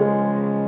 Música